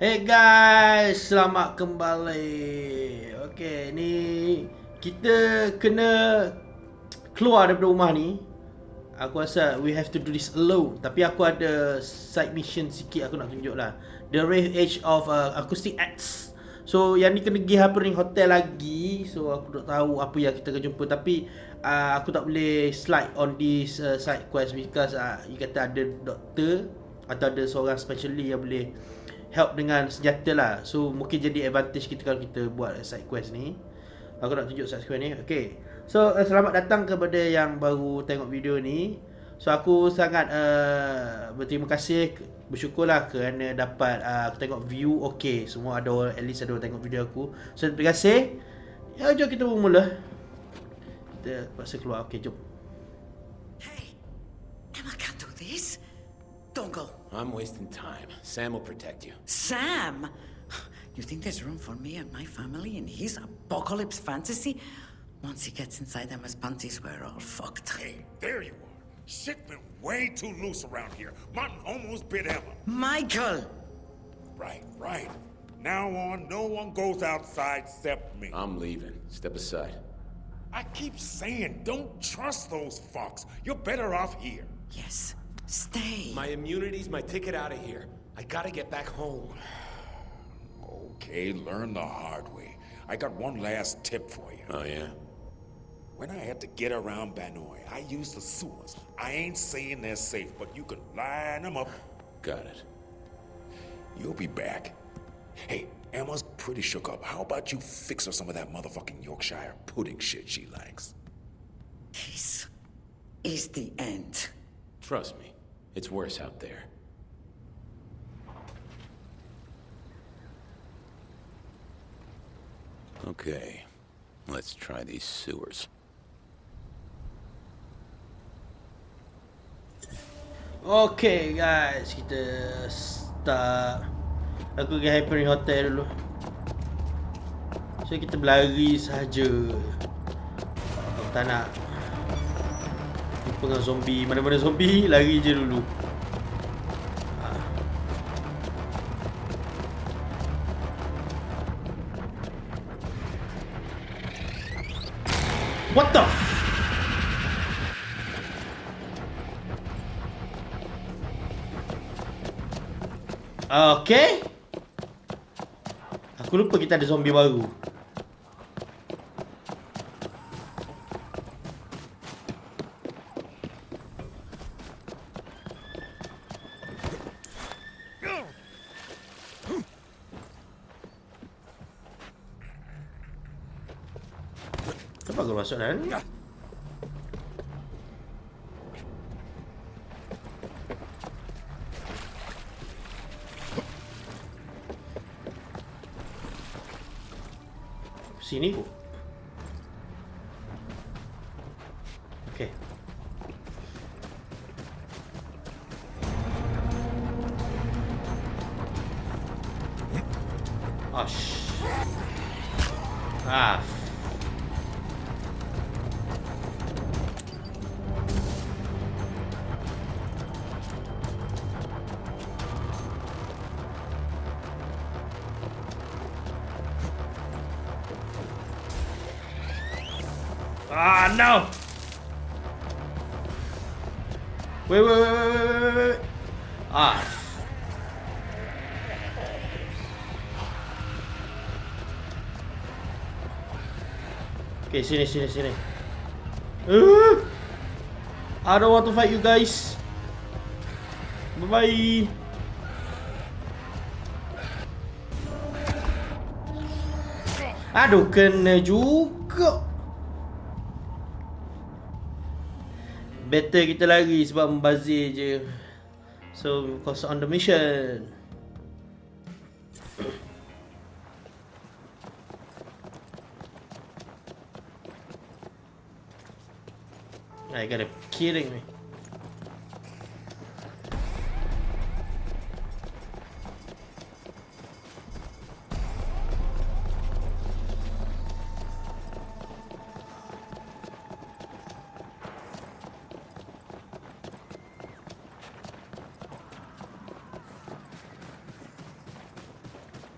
Hey guys, selamat kembali. Okay, ni kita kena keluar daripada rumah ni. Aku rasa we have to do this alone. Tapi aku ada side mission sikit aku nak tunjuk lah. The Rave Age of uh, Acoustic Acts. So yang ni kena pergi Harpering Hotel lagi. So aku tak tahu apa yang kita akan jumpa. Tapi uh, aku tak boleh slide on this uh, side quest because uh, you kata ada doktor atau ada seorang specially yang boleh help dengan senjata lah. So mungkin jadi advantage kita kalau kita buat side quest ni. Aku nak tunjuk side quest ni. Okay. So uh, selamat datang kepada yang baru tengok video ni. So aku sangat uh, berterima kasih Bersyukurlah kerana dapat uh, aku tengok view. Okay. Semua ada orang, at least ada orang tengok video aku. So terima kasih. Ya jom kita bermula. Kita paksa keluar, okay jom. Hey, Emma can't do this. Don't go. I'm wasting time. Sam will protect you. Sam! You think there's room for me and my family in his apocalypse fantasy? Once he gets inside them Emma's panties, we're all fucked. Hey, there you are. Shit been way too loose around here. Martin almost bit Emma. Michael! Right, right. Now on, no one goes outside except me. I'm leaving. Step aside. I keep saying, don't trust those fucks. You're better off here. Yes, stay. My immunity's my ticket out of here. I gotta get back home. Okay, learn the hard way. I got one last tip for you. Oh, yeah? When I had to get around Banoi, I used the sewers. I ain't saying they're safe, but you can line them up. Got it. You'll be back. Hey, Emma's pretty shook up. How about you fix her some of that motherfucking Yorkshire pudding shit she likes? This is the end. Trust me. It's worse out there. Okay. Let's try these sewers. Okay guys, kita start Aku pergi Hyperion Hotel dulu So kita berlari sahaja Aku tak nak Jumpa dengan zombie Mana-mana zombie, lari je dulu. What the Okay. Aku lupa kita ada zombie baru. sonan? Sin higo. No! Wait, wait, wait, wait, wait, wait, wait. Ah. Okay, sini, sini, sini. Uh, I don't want to fight you guys. Bye-bye. Aduh, kena juga. Better kita lari sebab membazir je. So, because on the mission. I gotta be kidding me.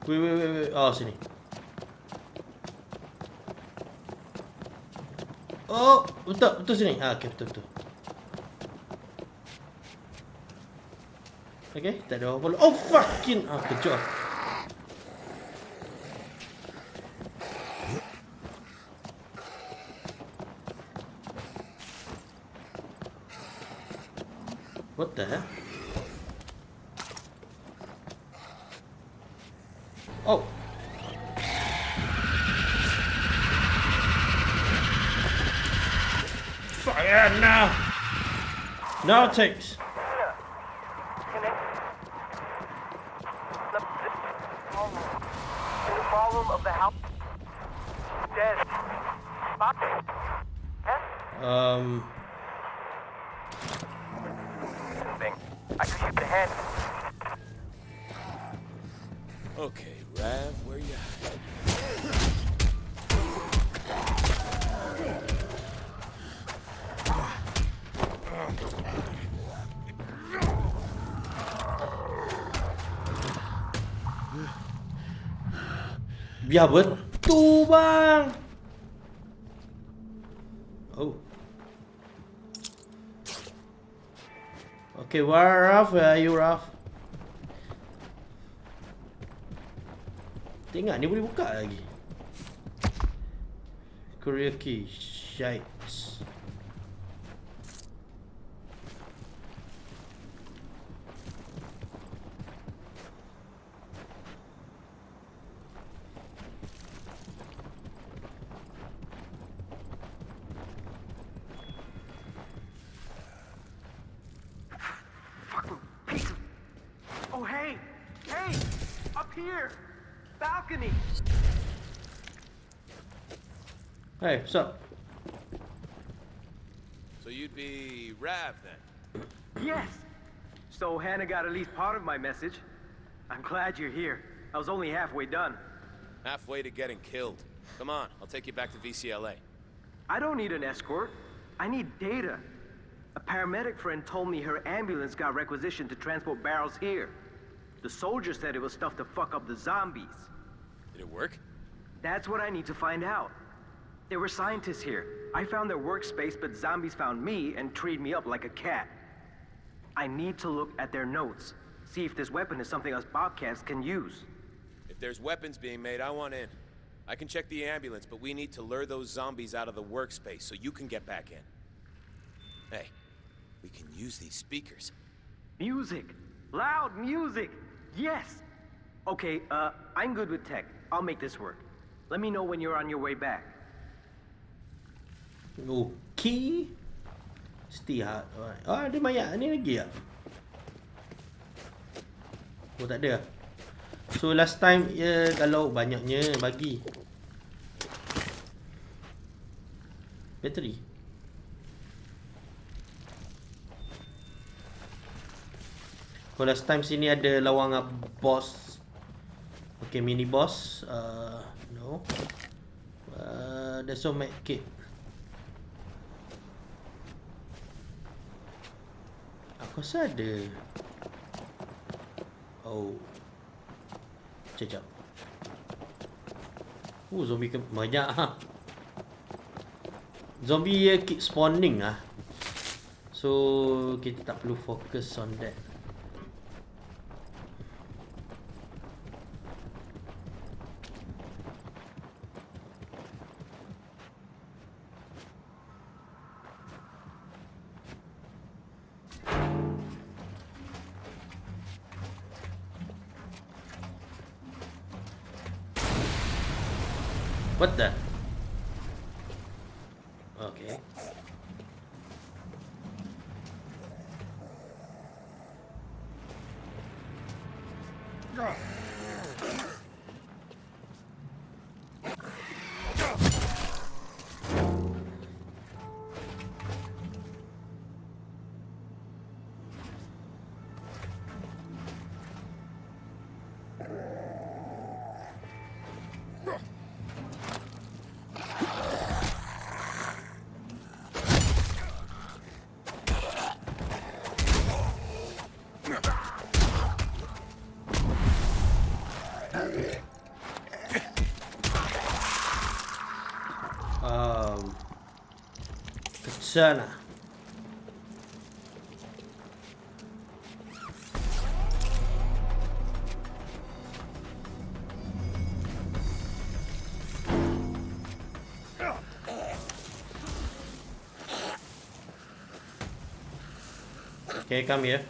Wait, wait, wait, wait. Oh, sini. Oh, betul, betul sini. Ah, okay, betul, betul. Okay, tak ada apa-apa. Oh, fucking. Ah, kejap. Now it takes. Biar betul bang. Oh. Okay, where Ralph? Where are you, Ralph? Tengok ni boleh buka lagi. Career key. Shite. Got at least part of my message. I'm glad you're here. I was only halfway done. Halfway to getting killed. Come on, I'll take you back to VCLA. I don't need an escort. I need data. A paramedic friend told me her ambulance got requisitioned to transport barrels here. The soldier said it was stuff to fuck up the zombies. Did it work? That's what I need to find out. There were scientists here. I found their workspace, but zombies found me and treated me up like a cat. I need to look at their notes, see if this weapon is something us Bobcats can use. If there's weapons being made, I want in. I can check the ambulance, but we need to lure those zombies out of the workspace so you can get back in. Hey, we can use these speakers. Music! Loud music! Yes! Okay, uh, I'm good with tech. I'll make this work. Let me know when you're on your way back. Okay. Mesti ha. Oh, ada mayat ni lagi tak? Oh, tak ada. So last time ya kalau banyaknya bagi. Bateri. Kalau last time sini ada lawang ah, boss. Okay, mini boss. Uh, no. Uh, there's no med kit. Rasa ada. Oh. Sekejap. Oh, zombie ke banyak ha. Zombie uh, keep spawning ah. So, kita tak perlu fokus on that. Um, Come here.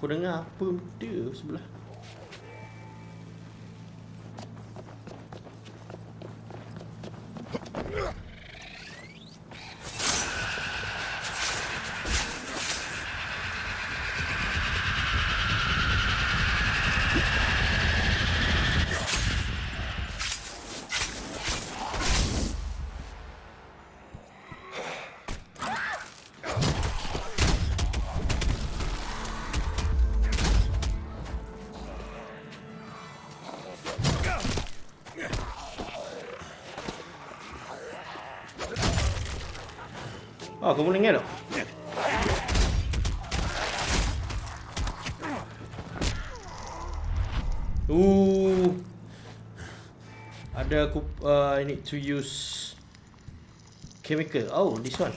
Aku dengar apa benda sebelah. Oh, kau boleh ngelak. Ooh. Ada aku uh, I need to use chemical. Oh, this one.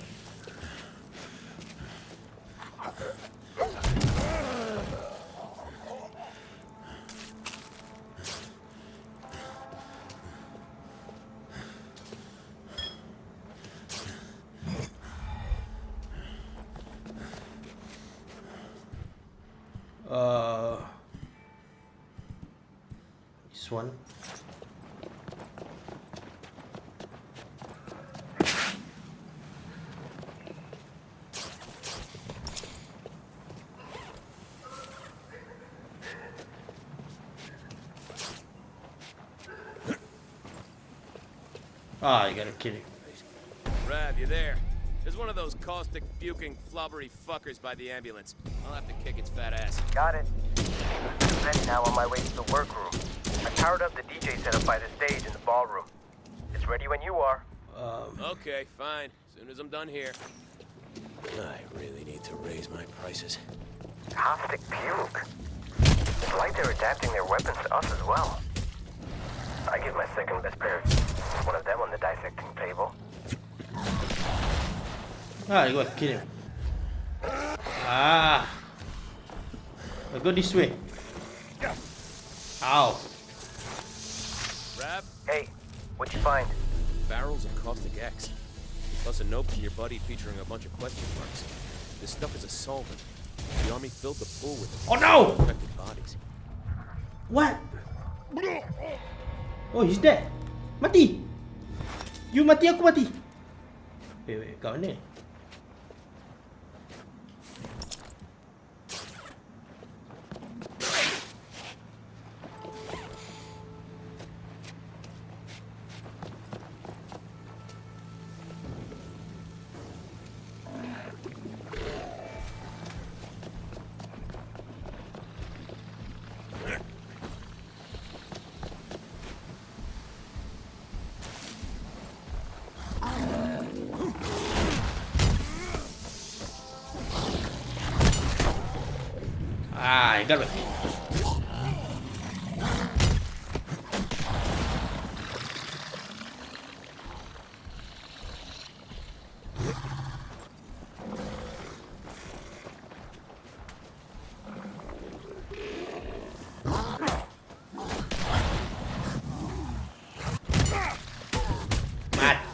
Puking, flubbery fuckers by the ambulance. I'll have to kick its fat ass. Got it. Ready now on my way to the workroom. I powered up the DJ setup by the stage in the ballroom. It's ready when you are. Um, Okay, fine. Soon as I'm done here. I really need to raise my prices. Caustic puke. It's like they're adapting their weapons to us as well. I give my second best pair one of them on the dissecting table. Ah, you gotta kill him. Ah. I go this way. Ow. Rav, Hey, what'd you find? barrels of caustic X. Plus a note from your buddy featuring a bunch of question marks. This stuff is a solvent. The army filled the pool with it. Oh no! Infected bodies. What? Oh, he's dead. Mati. You mati, aku mati. Wait, wait, kat mana?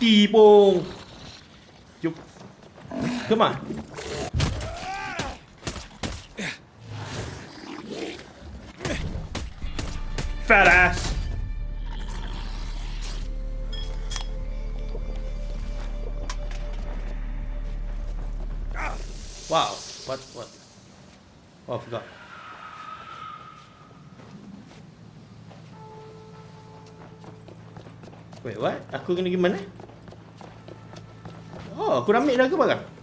Pun. Jom. Come on. Fat ass. Wow. What? What? Oh, I forgot. Wait, what? Aku kena pergi mana? Dah ambil dah ke barang?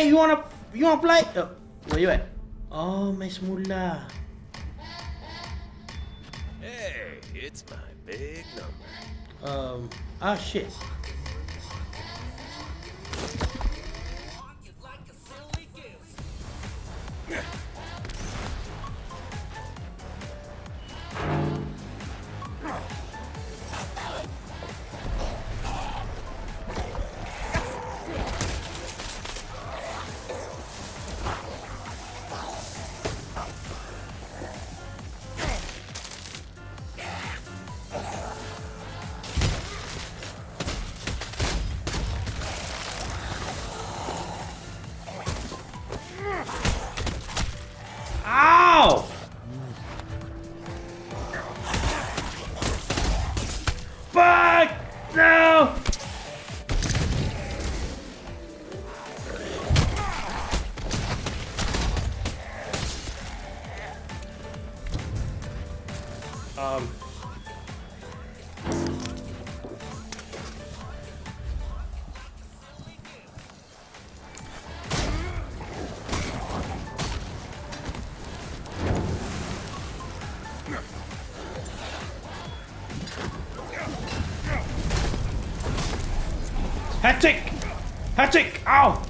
Okay. You wanna, you wanna play? Oh, where you at? Oh, main semula. Hey, it's my big number. Um. Ah, shit. Um. Hattrick! Hattrick! Ow!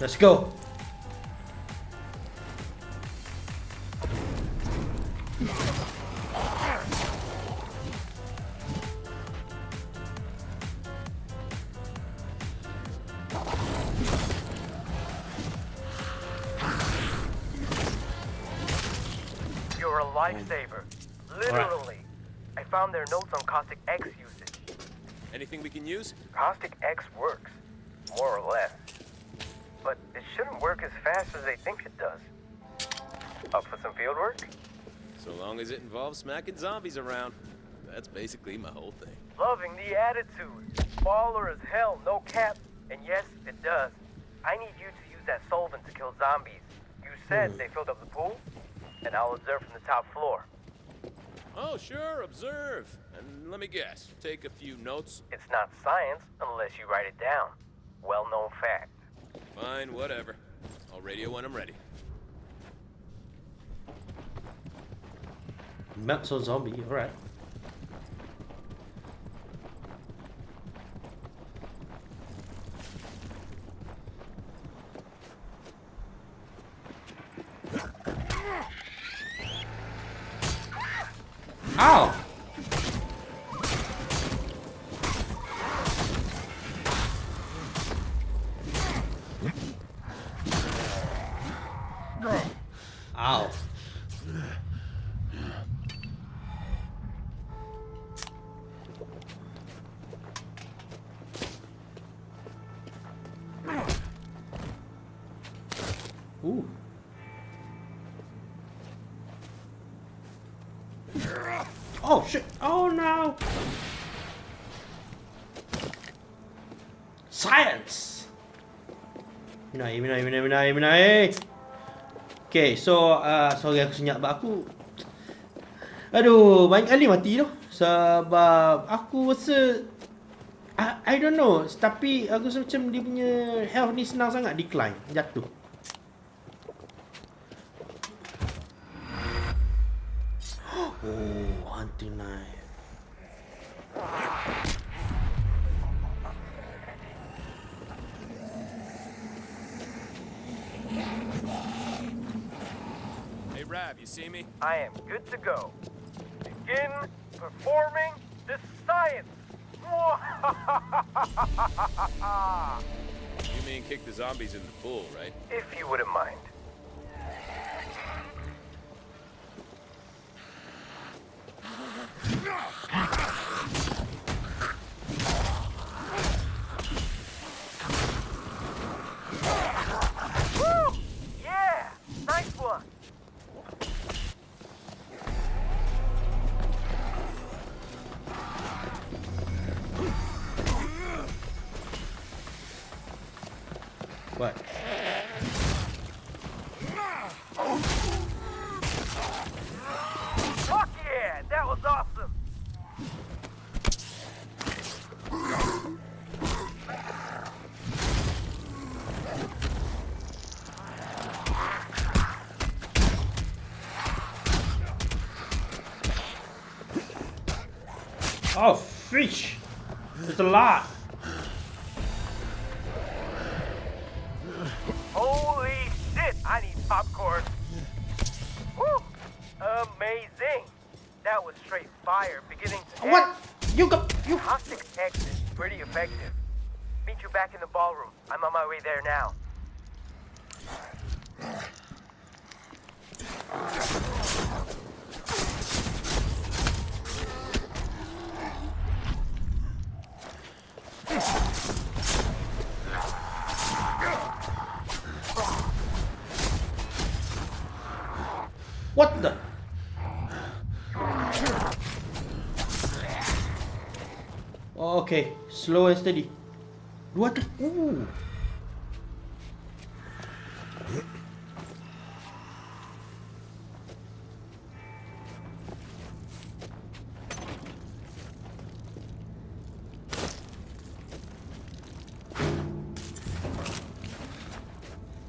Let's go. Long as it involves smacking zombies around. That's basically my whole thing. Loving the attitude. Baller as hell, no cap. And yes, it does. I need you to use that solvent to kill zombies. You said hmm. they filled up the pool, and I'll observe from the top floor. Oh, sure, observe. And let me guess, take a few notes. It's not science unless you write it down. Well known fact. Fine, whatever. I'll radio when I'm ready. Mental zombie, alright. Minai, minai, minai, minai. Okay, so uh, sorry aku senyap, but aku Aduh, banyak kali mati tu. Sebab aku rasa I, I don't know, tapi aku rasa macam dia punya health ni senang sangat decline, jatuh. I am good to go. Begin performing the science. You mean kick the zombies in the pool, right? if you wouldn't mind. Woo! What the? Oh, okay, slow and steady. What? The? Ooh.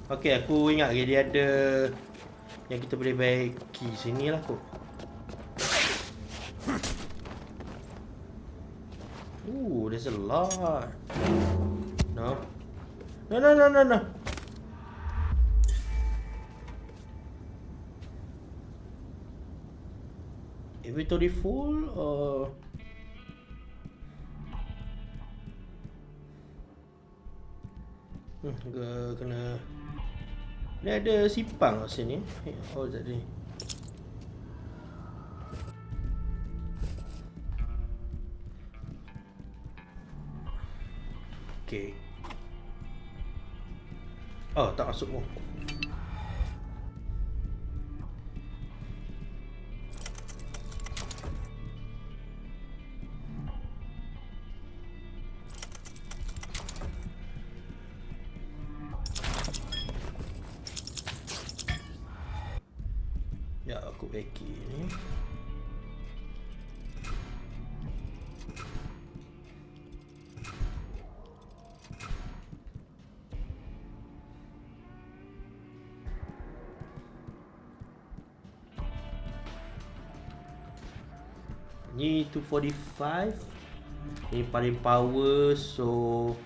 Okay, aku ingat lagi dia ada yang kita boleh baiki sini lah kot. Ooh, there's a lot. No. No, no, no, no, no. Inventory full or... Hmm, ke kena... Dia ada sipang kat sini. Oh, tak ada. Okay. Oh, tak masuk pun. Ni 245 Ni paling power so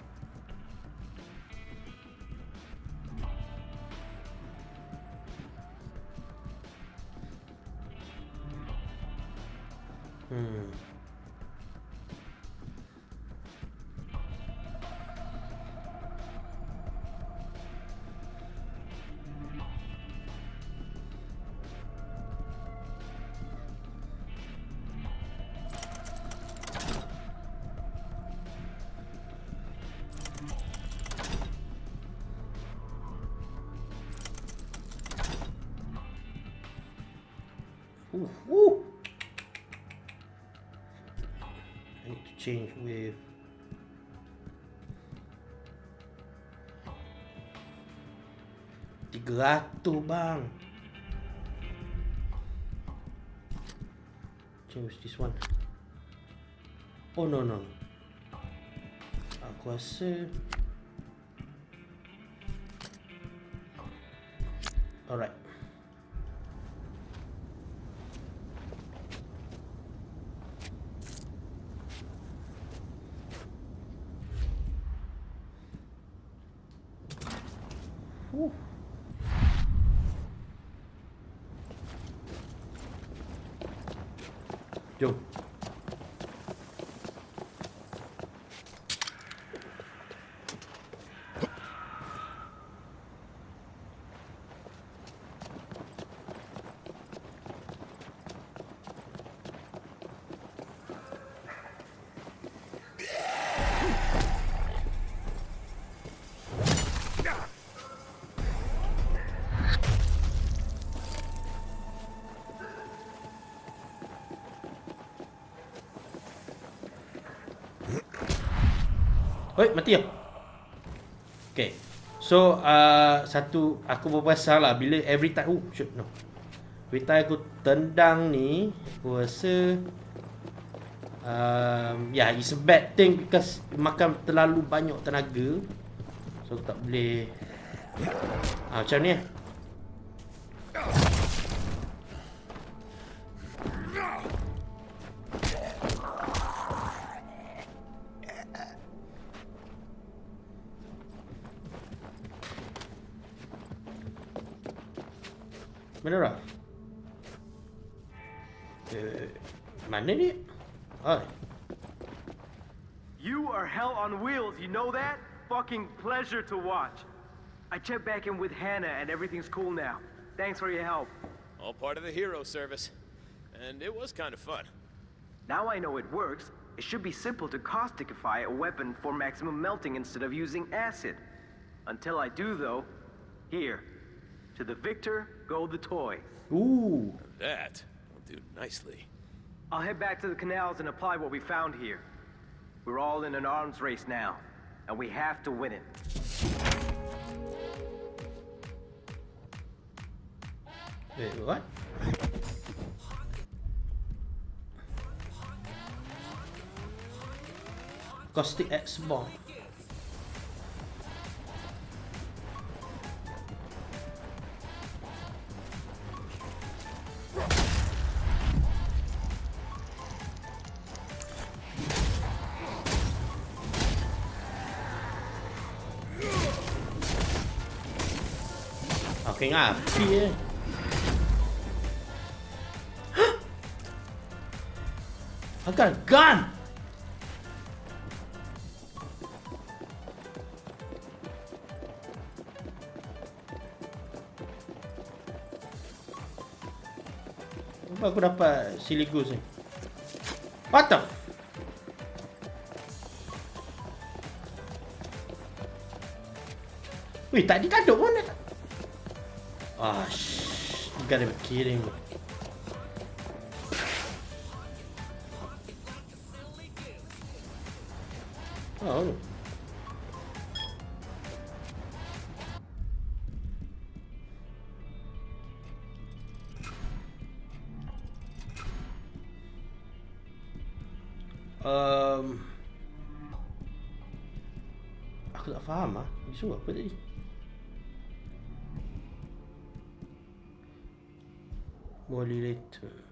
bang Change this one. Oh no no. Aku rasa 就 Oi, mati ya? Okay. So, uh, satu aku berpasal lah bila every time oh shoot no. Every time aku tendang ni, aku rasa um, yeah, it's a bad thing because makan terlalu banyak tenaga. So tak boleh Ah, macam ni lah. Fucking pleasure to watch. I checked back in with Hannah and everything's cool now. Thanks for your help. All part of the hero service. And it was kind of fun. Now I know it works, it should be simple to causticify a weapon for maximum melting instead of using acid. Until I do, though, here. To the victor, go the toy. ooh. That will do nicely. I'll head back to the canals and apply what we found here. We're all in an arms race now, and we have to win it. Wait, what? Caustic X bomb. Okay ngapi eh. I got a gun! Kenapa aku dapat siligus ni? What the? Weh, tadi ada pun tak? Ah, shh. You gotta be kidding. Oh. Um, aku tak faham ah. Suruh apa tadi? bon,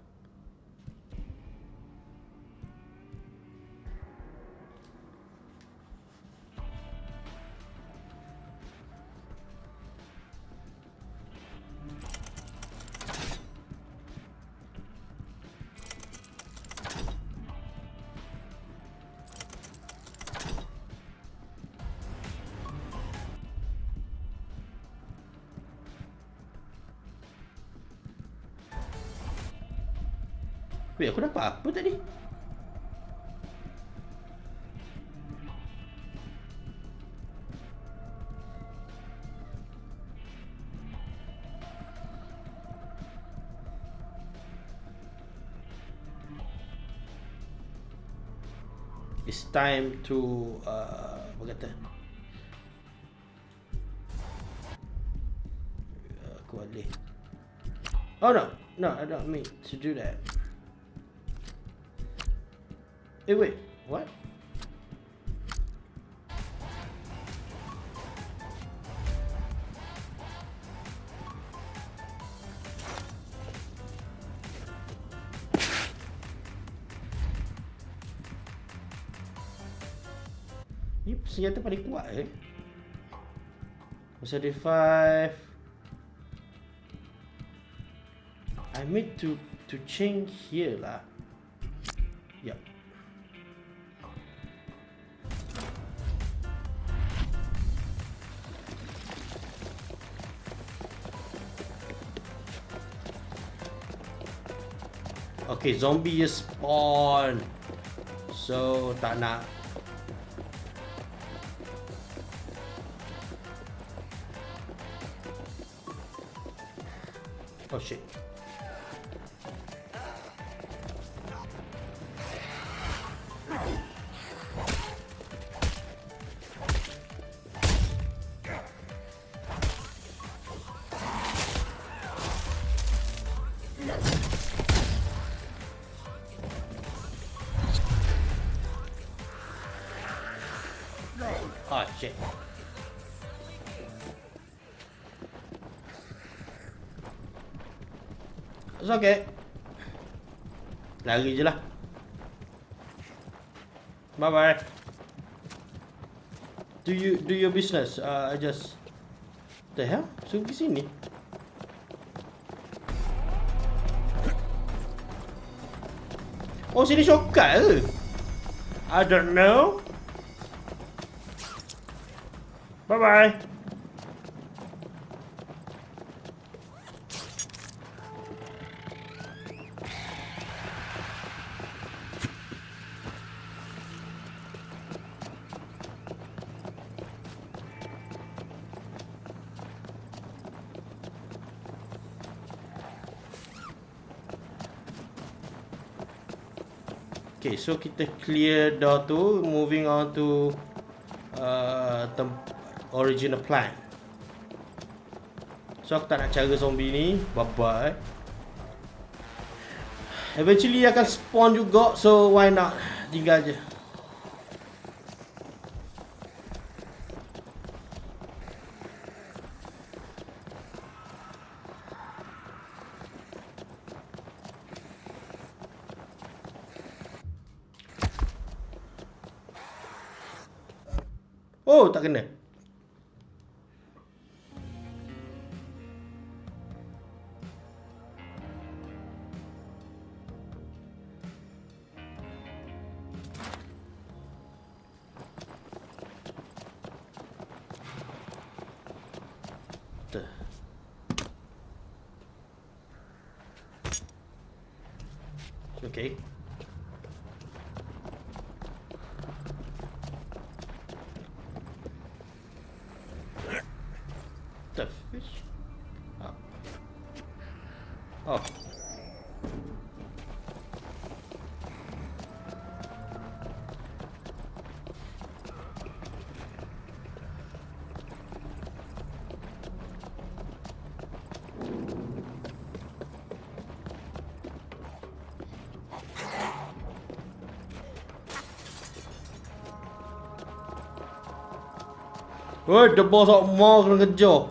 apa tadi? It's time to uh, apa. Oh no, no, I don't mean to do that. Eh wait, what? Ni senjata paling kuat eh. Masa dia 5 I need to to change here lah. Yup. Okay, zombie is spawn. So tak nak Oh shit. Okay. Lari je lah. Bye bye. Do you do your business? Uh, I just the hell? So pergi sini. Oh sini shortcut ke? I don't know. Bye Okay, so kita clear door tu, moving on to uh, original plan. So aku tak nak cara zombie ni, bye-bye. Eventually akan spawn juga, so why not? Tinggal je. Woi, the boss of mau kena kejar.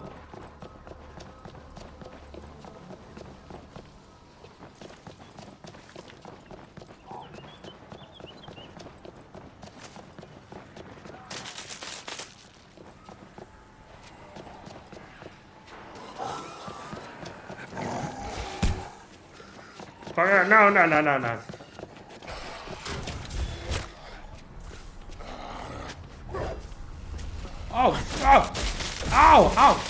No, no, no, no, no. 好好。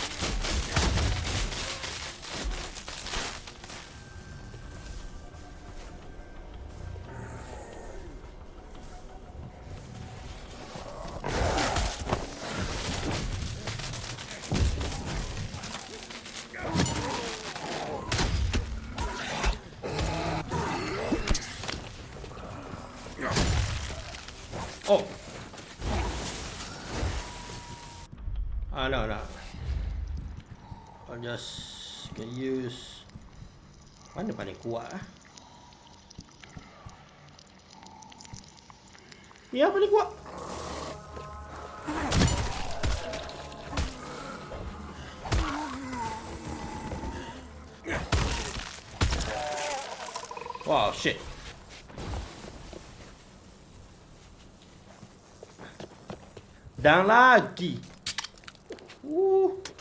voar. E é pra. Oh shit. Down like. Ooh. Uh.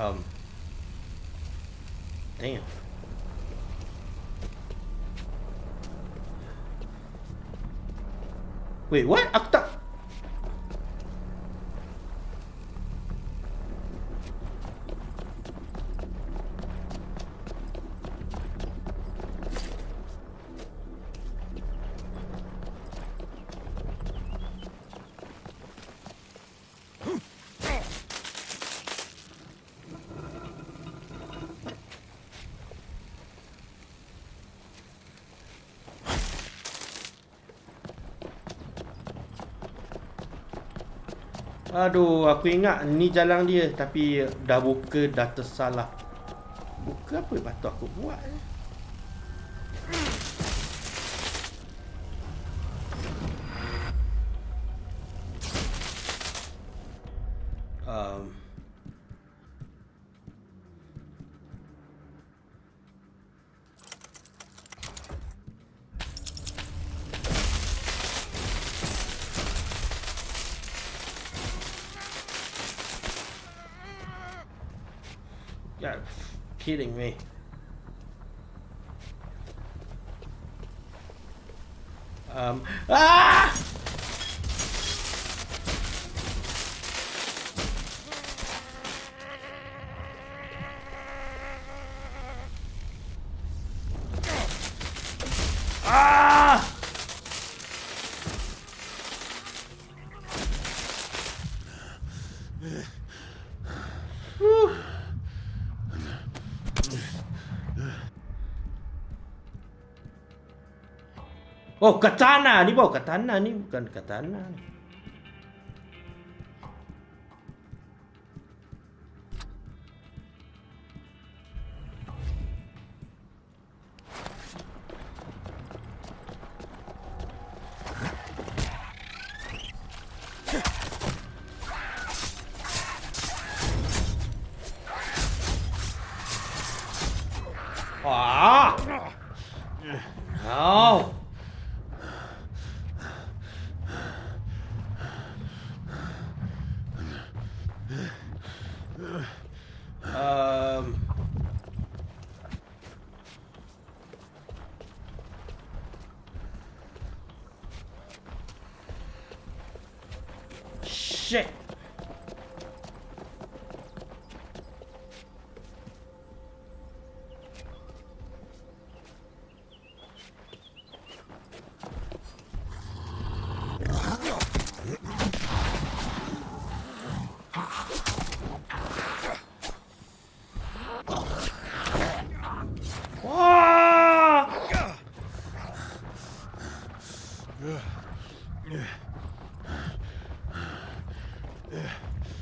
Um. Damn. Wait, what? Aku tak... Aduh, aku ingat ni jalan dia tapi dah buka dah tersalah. Buka apa yang patut aku buat eh? Kidding me. Um. Ah! Oh, katana ni bau katana ni bukan katana ni.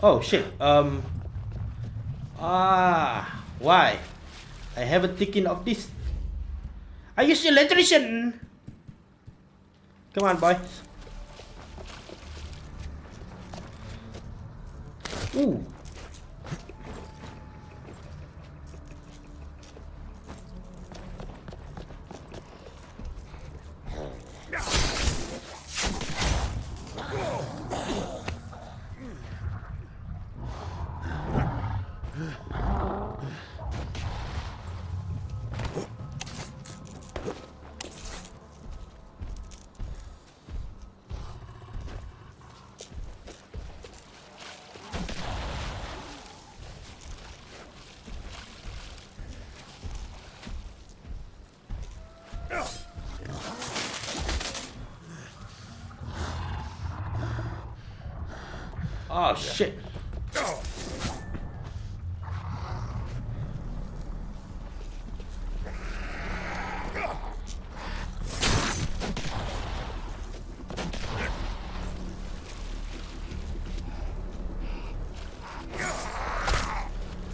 Oh shit. Um. Ah, why? I haven't taken of this. I use electrician. Come on, boy. Ooh. Oh shit.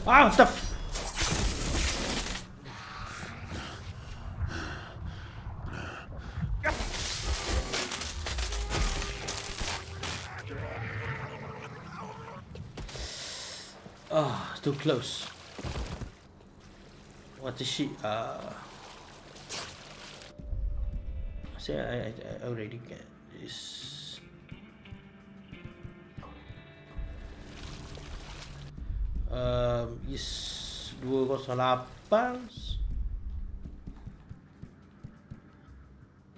Ah, what the f- Ah, too close. What is she? Uh, say I, I, already get this. Um, is 208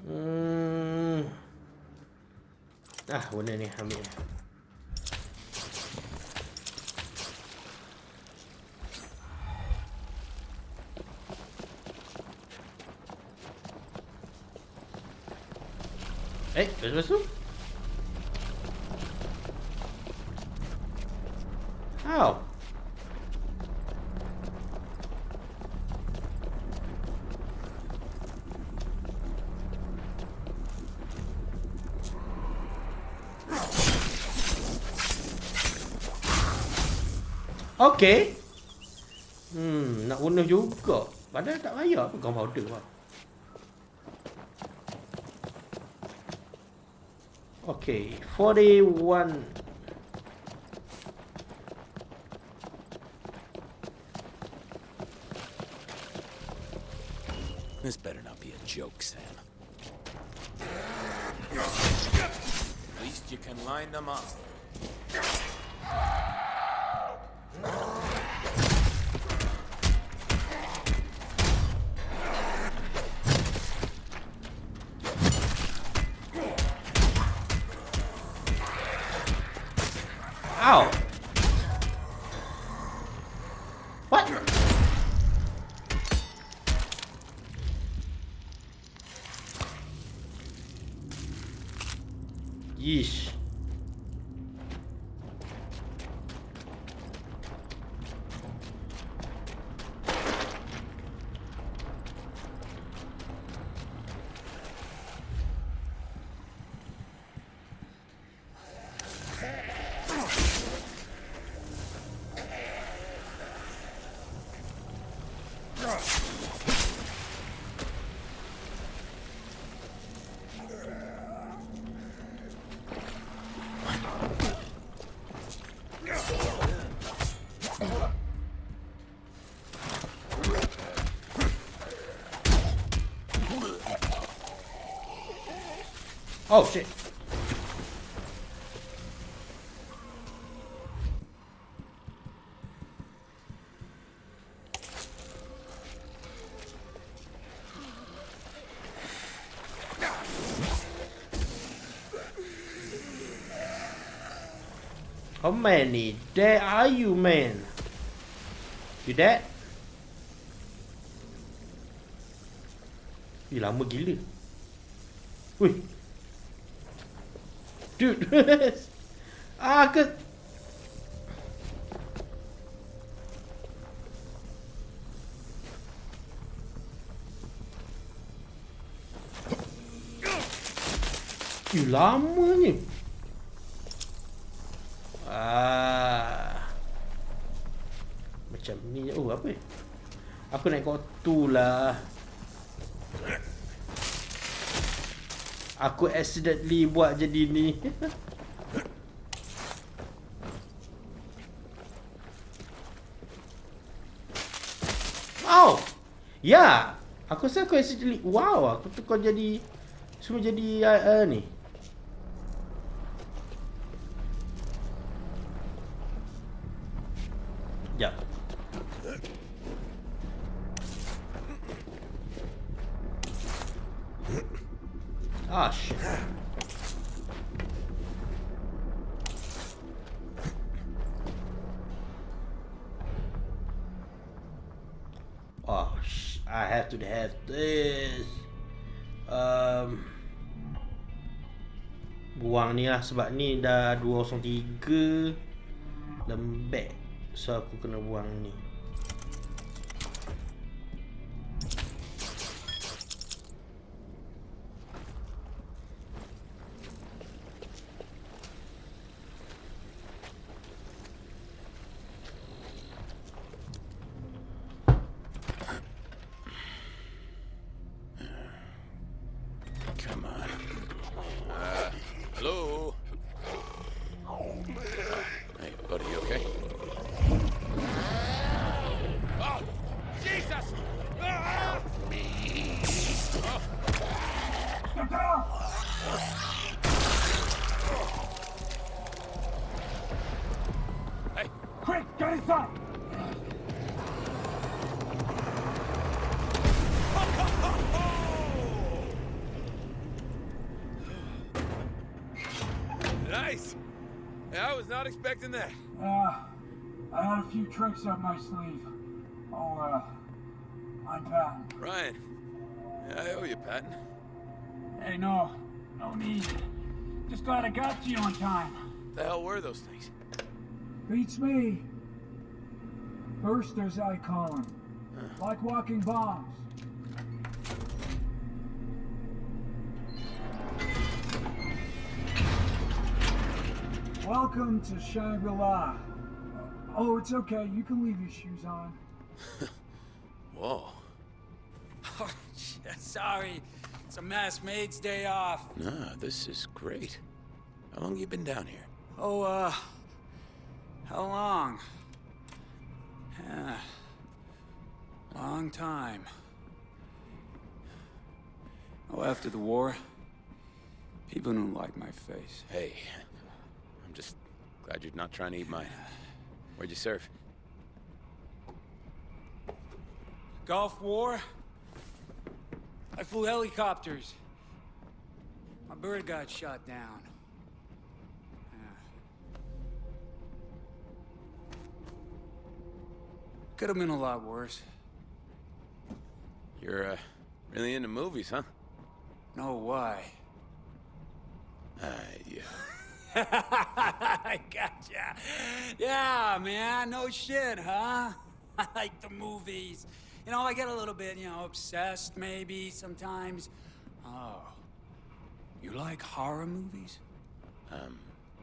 Hmm. Ah, warna ni ambil. Hey, ¿ves eso? How? Oke. Okay. Hmm, nak guna juga. Padahal tak payah apa kau bawa tu. Okay, 41 Oh shit. Oh, How many dead are you, man? You dead? Ih, lama gila. Dude. ah, ke... Ih, lamanya. Ah. Macam ni. Oh, apa ni? Aku naik kotu lah. Aku accidentally buat jadi ni. Wow. Ya. Aku rasa aku accidentally. Wow, aku tukar jadi semua jadi uh, uh, ni. Lah sebab ni dah 203 lembek. So aku kena buang ni. Not expecting that. Uh, I had a few tricks up my sleeve. Oh, uh, I'm Patton. Ryan. Yeah, I owe you, Patton. Hey, no, no need. Just glad I got to you on time. The hell were those things? Beats me. Bursters, I call them. Like walking bombs. Welcome to Shangri-La. Oh, it's okay. You can leave your shoes on. Whoa. Oh, shit, sorry. It's a mass maid's day off. Nah, this is great. How long you been down here? Oh, uh... How long? Yeah. Long time. Oh, after the war, people didn't like my face. Hey, I'm just glad you're not trying to eat mine. Where'd you serve? Gulf War? I flew helicopters. My bird got shot down. Could have been a lot worse. You're, uh, really into movies, huh? No, why? Uh, yeah. I gotcha. Yeah, man, no shit, huh? I like the movies. You know, I get a little bit, you know, obsessed maybe sometimes. Oh. You like horror movies? Um,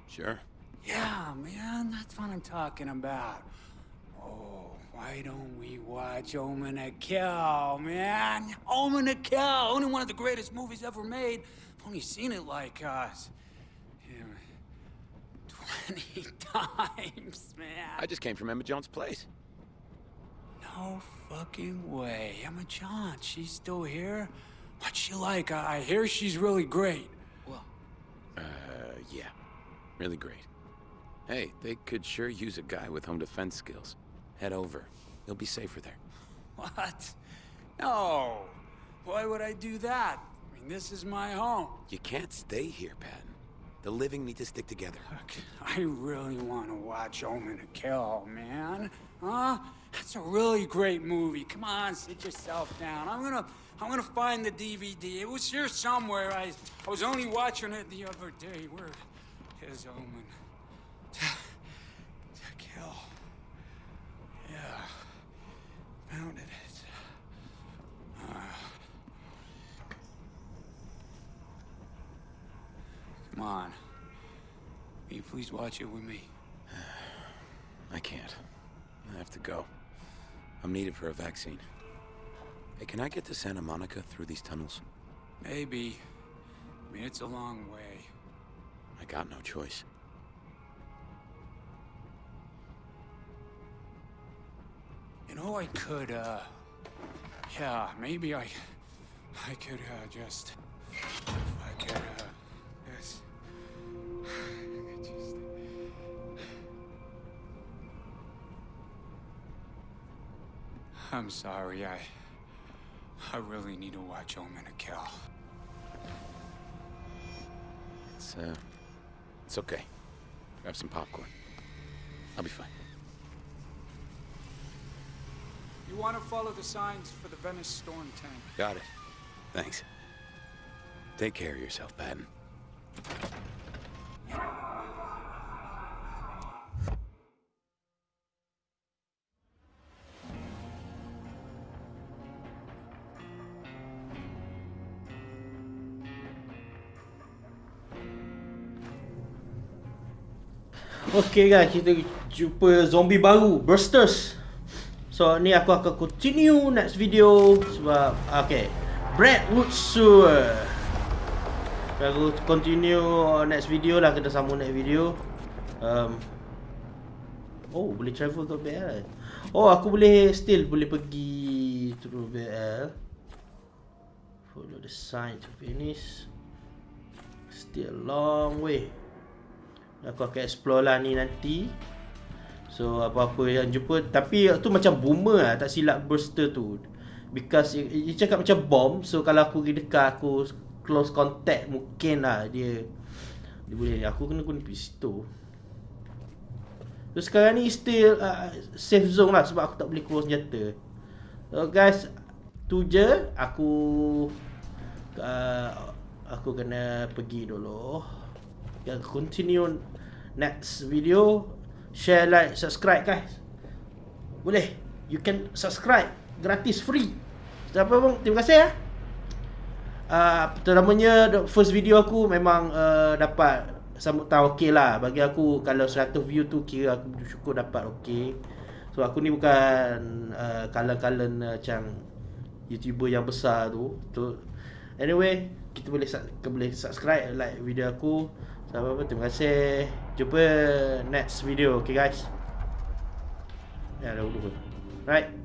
sure. Yeah, man, that's what I'm talking about. Oh, why don't we watch Omen to Kill, man? Omen to Kill, only one of the greatest movies ever made. I've only seen it like, uh, yeah, 20 times, man. I just came from Emma Jaunt's place. No fucking way. Emma Jaunt, she's still here? What's she like? I I hear she's really great. Well, Uh, yeah. Really great. Hey, they could sure use a guy with home defense skills. Head over. You'll be safer there. what? No. Why would I do that? I mean, this is my home. You can't stay here, Patton. The living need to stick together. Look, I really want to watch Omen to Kill, man. Huh? That's a really great movie. Come on, sit yourself down. I'm gonna, I'm gonna find the DVD. It was here somewhere. I, I was only watching it the other day. Where is Omen? To, to kill. Yeah, found it. It's, uh, come on. Will you please watch it with me? I can't. I have to go. I'm needed for a vaccine. Hey, can I get to Santa Monica through these tunnels? Maybe. I mean, it's a long way. I got no choice. You know, I could, uh... Yeah, maybe I... I could, uh, just... just... I'm sorry, I... I really need to watch Omen to Kill. It's, uh... It's okay. Grab some popcorn. I'll be fine. You want to follow the signs for the Venice storm tank. Got it. Thanks. Take care of yourself, Patton. Okay guys, kita jumpa zombie baru, Bursters. So ni aku akan continue next video sebab okay. Bradwood Sewer. Aku continue next video lah kita sambung next video. Um, oh, boleh travel ke BL. Oh, aku boleh still boleh pergi through BL. Follow the sign to finish. Still a long way. Aku akan explore lah ni nanti So apa-apa yang jumpa Tapi tu macam boomer lah Tak silap burster tu Because dia cakap macam bom So kalau aku pergi dekat Aku close contact Mungkin lah dia. Dia boleh Aku kena guna pistol. So sekarang ni still uh, Safe zone lah Sebab aku tak boleh keluar senjata. So guys Tu je. Aku uh, Aku kena pergi dulu. Yang continue Next video Share, like, subscribe guys. Boleh? You can subscribe. Gratis, free. Siapa pun Terima kasih ya uh, Terutamanya First video aku Memang uh, Dapat Sambutan okey lah. Bagi aku Kalau 100 view tu Kira aku bersyukur dapat okey. So aku ni bukan uh, Kalan-kalan uh, Macam YouTuber yang besar tu. Tu Anyway Kita boleh kita boleh subscribe Like video aku. So apa-apa Terima kasih. Jumpa next video Okay guys. Ya dah dulu Right